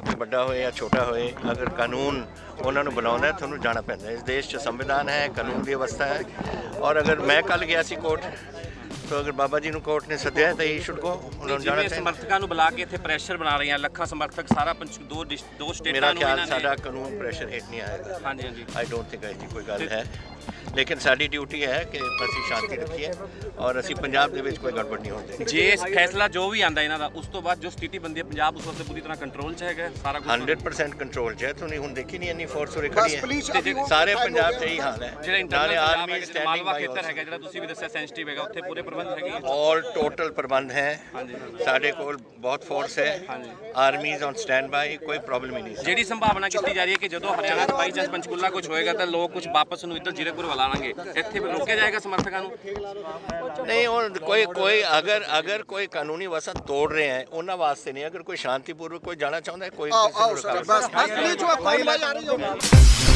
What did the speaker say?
ਕੋਈ ਵੱਡਾ ਹੋਏ ਜਾਂ ਛੋਟਾ ਹੋਏ ਅਗਰ ਕਾਨੂੰਨ ਉਹਨਾਂ ਨੂੰ ਬਣਾਉਣਾ ਹੈ ਤੁਹਾਨੂੰ ਜਾਣਾ ਪੈਂਦਾ। ਇਸ ਦੇਸ਼ 'ਚ ਸੰਵਿਧਾਨ ਹੈ ਕਾਨੂੰਨ ਦੀ ਅਵਸਥਾ ਹੈ। ਔਰ ਅਗਰ ਮੈਂ ਕੱਲ ਗਿਆ ਸੀ ਕੋਰਟ ਤਾਂ ਅਗਰ ਬਾਬਾ ਜੀ ਨੂੰ ਕੋਰਟ ਨੇ ਸੱਦਿਆ ਤਾਂ ਸ਼ੁੱਡ ਗੋ ਉਹਨਾਂ ਨੂੰ ਜਾਣਾ ਸਮਰਥਕਾਂ ਨੂੰ ਬੁਲਾ ਕੇ ਇੱਥੇ ਪ੍ਰੈਸ਼ਰ ਬਣਾ ਰਹੀਆਂ ਲੱਖਾਂ ਸਮਰਥਕ ਸਾਰਾ ਪੰਚ ਦੋ ਦੋ ਮੇਰਾ ਸਟੇਟਾਂ ਨੂੰ ਖਿਆਲ ਇਹਨਾਂ ਸਾਡਾ ਕਾਨੂੰਨ ਪ੍ਰੈਸ਼ਰ ਹੇਠ ਨਹੀਂ ਆਏਗਾ। ਹਾਂਜੀ ਹਾਂਜੀ। ਆਈ ਡੋਂਟ ਥਿੰਕ ਐਸੀ ਕੋਈ ਗੱਲ ਹੈ। ਲੇਕਿਨ ਸਾਡੀ ਡਿਊਟੀ ਹੈ ਕਿ ਅਸੀਂ ਸ਼ਾਂਤੀ ਰੱਖੀਏ ਔਰ ਅਸੀਂ ਪੰਜਾਬ ਦੇ ਵਿੱਚ ਕੋਈ ਗੜਬੜ ਨਹੀਂ ਹੋਣ ਜੇ ਇਸ ਫੈਸਲਾ ਜੋ ਵੀ ਆਂਦਾ ਇਹਨਾਂ ਦਾ ਉਸ ਤੋਂ ਬਾਅਦ ਜੋ ਸਥਿਤੀ ਬੰਦੀ ਹੈ ਪੰਜਾਬ ਉਸ ਵਾਸਤੇ ਪੂਰੀ ਤਰ੍ਹਾਂ ਕੰਟਰੋਲ 'ਚ ਹੈਗਾ ਸਾਰਾ 100% ਕੰਟਰੋਲ 'ਚ ਹੈ। ਤੁਸੀਂ ਹੁਣ ਦੇਖੀ ਨਹੀਂ ਇੰਨੀ ਫੋਰਸ ਉਰੇ ਖੜੀ ਹੈ। ਸਾਰੇ ਪੰਜਾਬ 'ਚ ਹੀ ਹਾਲ ਹੈ। ਜਿਹੜਾ ਇੰਟਰਨਲ ਆਰਮੀ ਸਟੈਂਡਿੰਗ ਬਾਈ ਖੇਤਰ ਹੈਗਾ ਜਿਹੜਾ ਤੁਸੀਂ ਵੀ ਦੱਸਿਆ ਸੈਂਸਿਟਿਵ ਹੈਗਾ ਉੱਥੇ ਪੂਰੇ ਪ੍ਰਬੰਧ ਹੈਗੇ ਆਲ ਟੋਟਲ ਪ੍ਰਬੰਧ ਹੈ। ਸਾਡੇ ਕੋਲ ਬਹੁਤ ਫੋਰਸ ਹੈ। ਆਰਮੀਜ਼ ਔਨ ਸਟੈਂਡ ਬਾਈ ਕੋਈ ਪ੍ਰੋਬਲਮ ਹੀ ਨਹੀਂ ਜਿਹੜੀ ਸੰਭਾਵਨਾ ਕੀਤੀ ਜਾ ਰਹੀ ਹੈ ਕਿ ਜਦੋਂ ਹਰਿਆਣਾ ਚ ਬਾਈ ਚਾਂਸ ਪੰਚਕੂਲਾ ਕੁਝ ਹੋਏਗਾ ਤਾਂ ਲੋਕ ਕੁਝ ਵਾਪਸ ਨੂੰ ਇੱਧਰ ਜ਼ਿਲ੍ਹੇ ਭਰਵਾ ਲਾਵਾਂਗੇ ਇੱਥੇ ਰੋਕਿਆ ਜਾਏਗਾ ਸਮਰਥਕਾਂ ਨੂੰ। ਨਹੀਂ ਹੁਣ ਕੋਈ ਕੋਈ ਅਗਰ ਅਗਰ ਕੋਈ ਕਾਨੂੰਨੀ ਵਸਤ ਤੋੜ ਰਹੇ ਹੈ ਉਹਨਾਂ ਵਾਸਤੇ ਨਹੀਂ। ਅਗਰ ਕੋਈ ਸ਼ਾਂਤੀਪੂਰਵਕ ਕੋਈ ਜਾਣਾ ਚਾਹੁੰਦਾ ਹੈ ਕੋਈ ਕਿਸੇ ਨੂੰ ਰੁਕਾਵਟ ਨਹੀਂ।